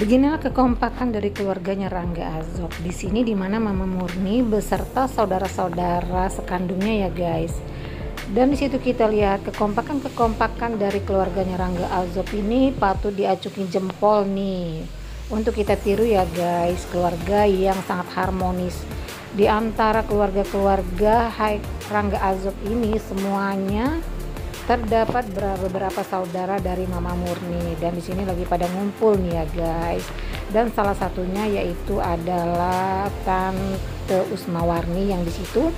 Beginilah kekompakan dari keluarganya Rangga Azob. Di sini di mana Mama Murni beserta saudara-saudara sekandungnya ya guys. Dan di situ kita lihat kekompakan-kekompakan dari keluarganya Rangga Azob ini patut diacukin jempol nih. Untuk kita tiru ya guys, keluarga yang sangat harmonis. Di antara keluarga-keluarga Rangga Azob ini semuanya terdapat beberapa saudara dari Mama Murni. Dan di sini lagi pada ngumpul nih ya guys. Dan salah satunya yaitu adalah Tante Usmawarni yang di situ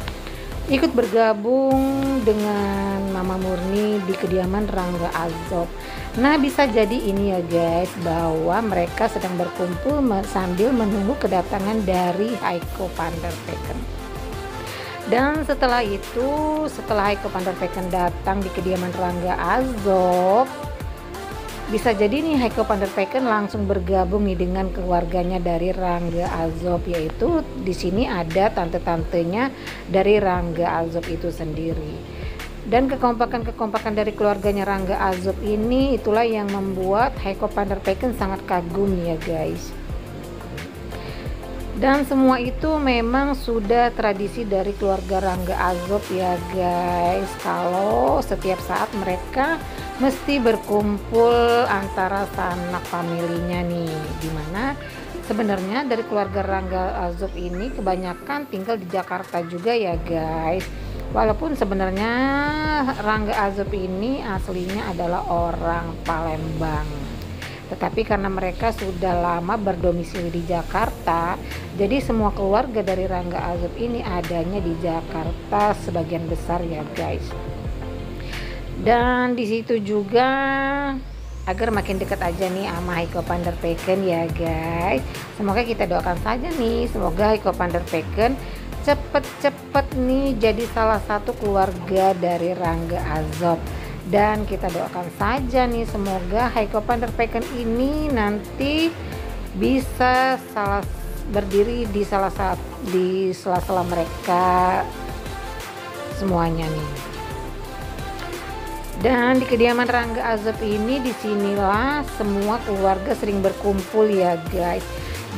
ikut bergabung dengan Mama Murni di kediaman Rangga Azob. Nah bisa jadi ini ya guys bahwa mereka sedang berkumpul sambil menunggu kedatangan dari Haiko Panderteken dan setelah itu setelah Heiko Panderveken datang di kediaman Rangga Azob bisa jadi nih Heiko Panderveken langsung bergabung nih dengan keluarganya dari Rangga Azob yaitu di sini ada tante-tantenya dari Rangga Azob itu sendiri. Dan kekompakan-kekompakan dari keluarganya Rangga Azob ini itulah yang membuat Heiko Panderveken sangat kagum ya guys dan semua itu memang sudah tradisi dari keluarga Rangga Azob ya guys. Kalau setiap saat mereka mesti berkumpul antara sanak familinya nih. Di mana sebenarnya dari keluarga Rangga Azob ini kebanyakan tinggal di Jakarta juga ya guys. Walaupun sebenarnya Rangga Azob ini aslinya adalah orang Palembang tetapi karena mereka sudah lama berdomisili di Jakarta, jadi semua keluarga dari Rangga Azub ini adanya di Jakarta sebagian besar ya guys. Dan di situ juga agar makin dekat aja nih sama Haiko Panderpeken ya guys. Semoga kita doakan saja nih, semoga Haiko Panderpeken cepet-cepet nih jadi salah satu keluarga dari Rangga Azob dan kita doakan saja nih semoga Haiko Panderpeken ini nanti bisa salah berdiri di salah satu di sela-sela mereka semuanya nih. Dan di kediaman Rangga Azab ini di sinilah semua keluarga sering berkumpul ya guys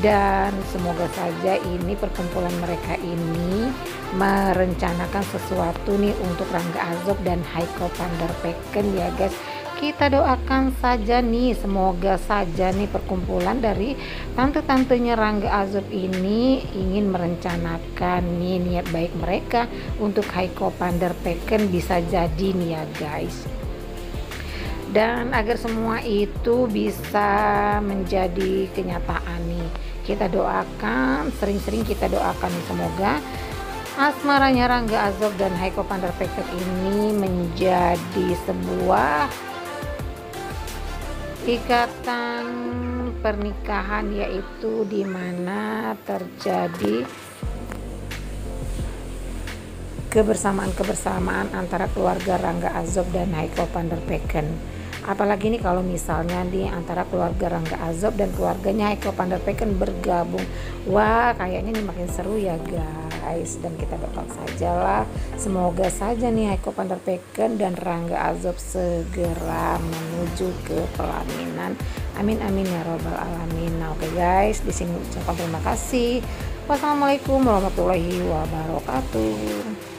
dan semoga saja ini perkumpulan mereka ini merencanakan sesuatu nih untuk Rangga Azob dan Haiko Panderpeken ya guys. Kita doakan saja nih semoga saja nih perkumpulan dari tante-tantenya Rangga Azob ini ingin merencanakan nih niat baik mereka untuk Haiko Panderpeken bisa jadi nih ya guys dan agar semua itu bisa menjadi kenyataan nih kita doakan sering-sering kita doakan semoga asmaranya Rangga Azob dan Haiko Panderpeket ini menjadi sebuah ikatan pernikahan yaitu di mana terjadi kebersamaan-kebersamaan antara keluarga Rangga Azob dan Haiko Panderpeken apalagi nih kalau misalnya di antara keluarga Rangga Azob dan keluarganya Haiko Panderpeken bergabung. Wah kayaknya ini makin seru ya guys. Dan kita doakan saja lah semoga saja nih Haiko Panderpeken dan Rangga Azob segera menuju ke pelaminan. Amin amin ya robbal alamin. Nah oke okay guys. Di sini ucapkan terima kasih. Wassalamualaikum warahmatullahi wabarakatuh